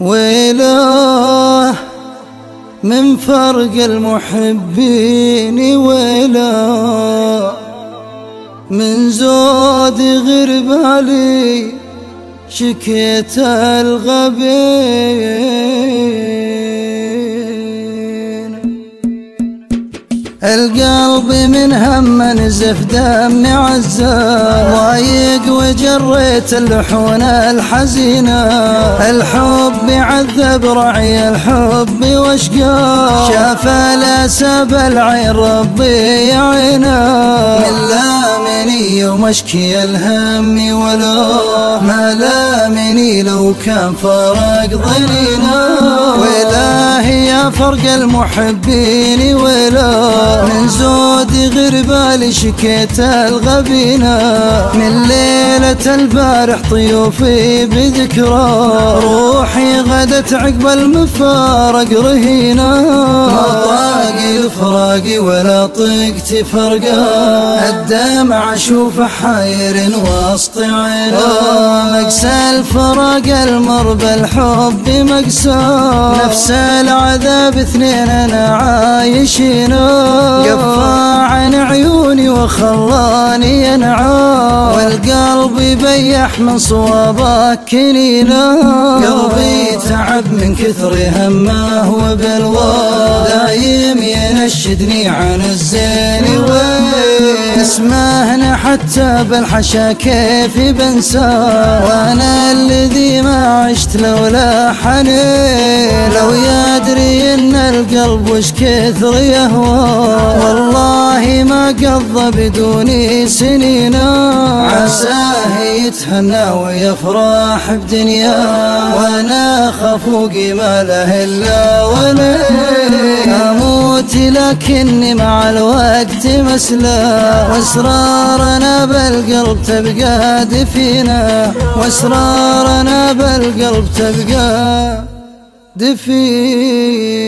ويله من فرق المحبين ويله من زود غير بالي شكيت الغبين القلب من هم نزف دم عزام ضايق وجريت اللحون الحزينة. الحب عذب رعي الحب واشقاه شاف الاسى العين ربي يعينه. من لامني يوم اشكي الهم ولو ما لامني لو كان فرق يا فرق المحبين ولا من زودي غير بالي شكيت الغبينة. من ليلة البارح طيوفي بذكرى. روحي غدت عقب المفارق رهينة. ما طاقي الفراق ولا طقت فرقا الدمع أشوف حاير وسط عينه. مقسى الفراق المر بالحب مقسى. نفس العذاب اثنين أنا عايشينه قفى عن عيوني وخلاني ينعى. والقلب يبيح من صوابك كنينه قلبي تعب من كثر همه وبلواه دايم ينشدني عن الزين وين اسمهنا حتى بالحشا كيف بنسى. وأنا الذي ما عشت لولا حنين. لو يدري إن القلب وش كثر يهوى. والله ما قضى بدوني سنينا عساه يتهنى ويفرح بدنيا وأنا خفوقي ما له إلا ولي أموت لكني مع الوقت مسلا واسرارنا بالقلب تبقى دفينة. واسرارنا بالقلب تبقى دفين